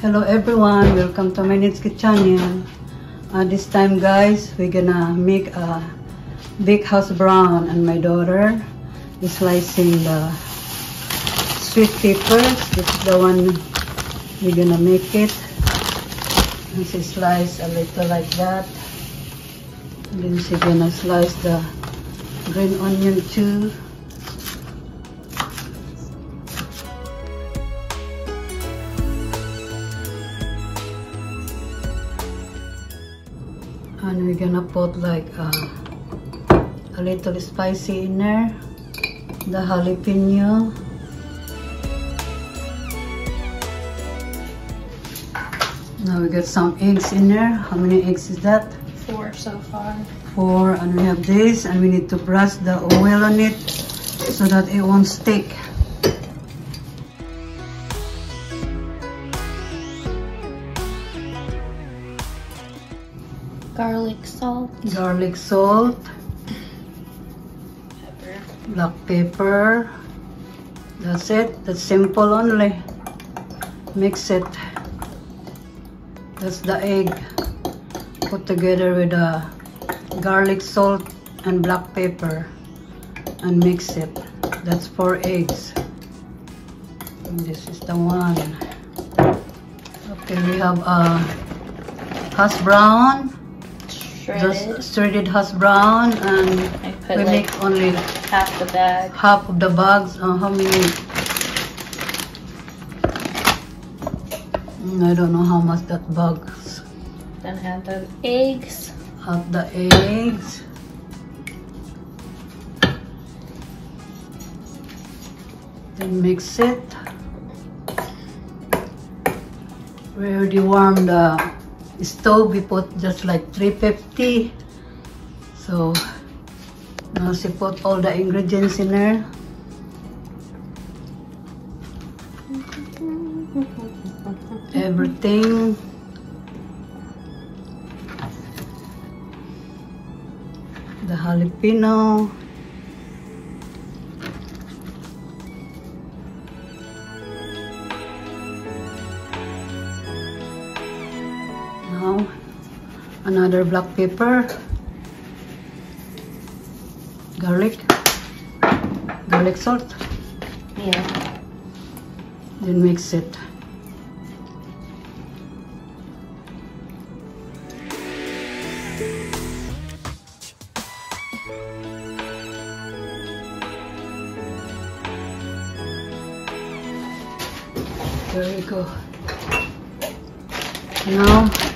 Hello everyone, welcome to my Nitsky channel. Uh, this time guys, we're gonna make a big house brown and my daughter is slicing the sweet peppers. This is the one we're gonna make it. And she slice a little like that. And then she's gonna slice the green onion too. Gonna put like uh, a little spicy in there. The jalapeno. Now we got some eggs in there. How many eggs is that? Four so far. four and we have this and we need to brush the oil on it so that it won't stick Garlic salt. garlic salt. Pepper. black pepper. That's it. That's simple only. Mix it. That's the egg. Put together with the garlic salt and black pepper and mix it. That's four eggs. And this is the one. Okay we have a hash brown Shredded. just shredded hash brown and we like make only half the bag. half of the bags. Uh, how many? Mm, I don't know how much that bags. Then add the eggs. Add the eggs. Then mix it. We already warm the stove. We put just like 350. So now she put all the ingredients in there. Everything. The jalapeno. Another black pepper garlic, garlic salt, Yeah. then mix it. There we go. Now,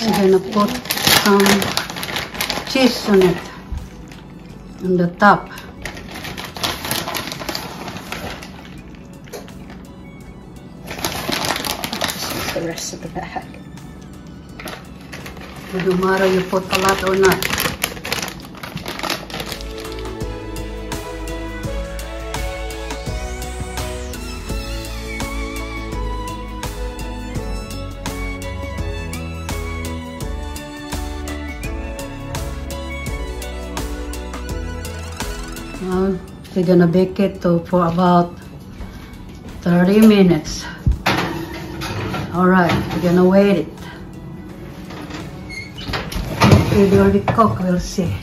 I'm gonna put some cheese on it on the top. Just the rest of the bag. It no matter you put a lot or not. Now, we're gonna bake it to, for about 30 minutes. Alright, we're gonna wait it. It already cooked, we'll see.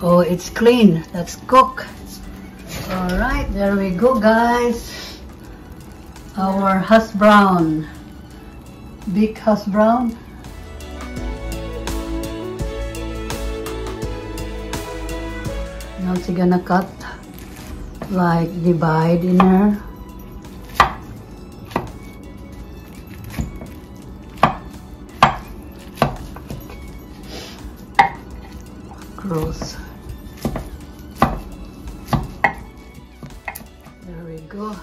Oh, it's clean. That's cooked. Alright, there we go, guys. Our hash brown. Big hash brown. She's gonna cut like divide in her. Gross. There we go.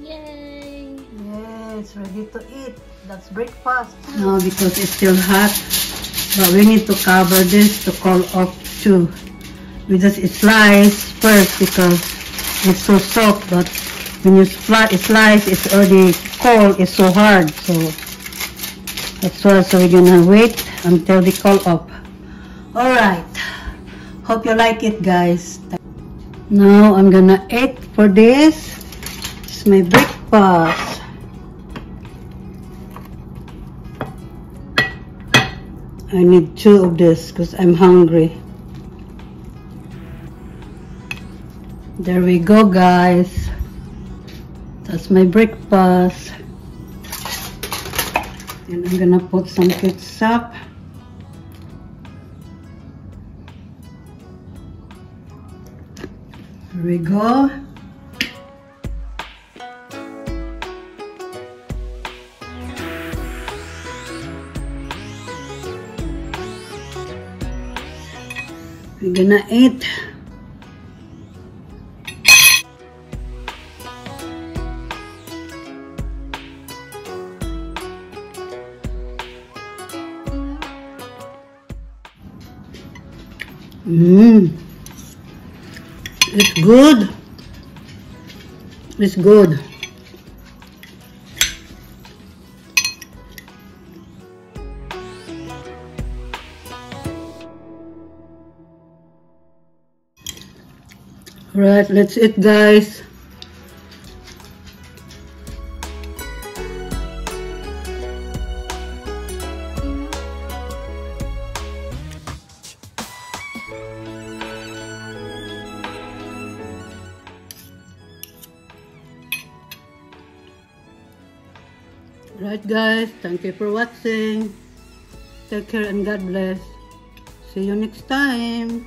Yay! Yeah, it's ready to eat. That's breakfast. No, because it's still hot. But we need to cover this to cool off too. We just slice first because it's so soft. But when you slice, it's already cold. It's so hard. So that's why. So we're gonna wait until they cool up. All right. Hope you like it, guys. Now I'm gonna eat for this. It's my breakfast. I need two of this because I'm hungry. There we go, guys. That's my breakfast. And I'm gonna put some ketchup. Here we go. We're gonna eat. Mmm. It's good. It's good. Right, let's eat guys. Right guys, thank you for watching. Take care and God bless. See you next time.